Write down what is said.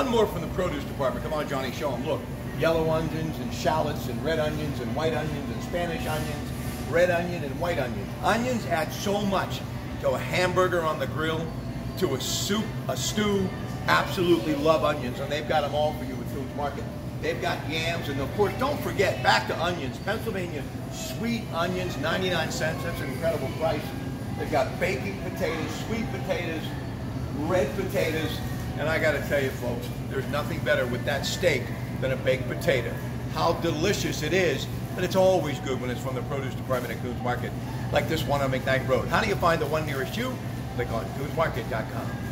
One more from the produce department. Come on, Johnny, show them. Look, yellow onions and shallots and red onions and white onions and Spanish onions, red onion and white onion. Onions add so much to a hamburger on the grill, to a soup, a stew. Absolutely love onions, and they've got them all for you at Kuhn's Market. They've got yams, and of course, don't forget, back to onions. Pennsylvania sweet onions, 99 cents. That's an incredible price. They've got baking potatoes, sweet potatoes, red potatoes, and I gotta tell you folks, there's nothing better with that steak than a baked potato. How delicious it is, but it's always good when it's from the produce department at Kuhn's Market, like this one on McKnight Road. How do you find the one nearest you? Click on kuhnsmarket.com.